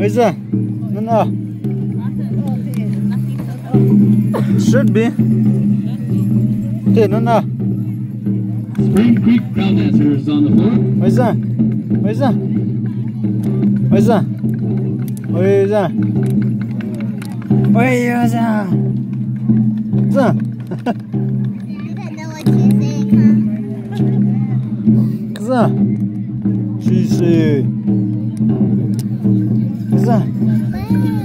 Where's that? No, no. Should be. Okay, no, no. Spring Creek crowd is on the floor. Where's that? Where's that? Where's that? Where's that? Where's that? That? you don't know what you're saying, huh? What's that? She's saying. は。